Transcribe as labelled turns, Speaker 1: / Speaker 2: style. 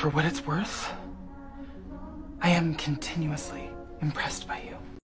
Speaker 1: For what it's worth, I am continuously impressed by you.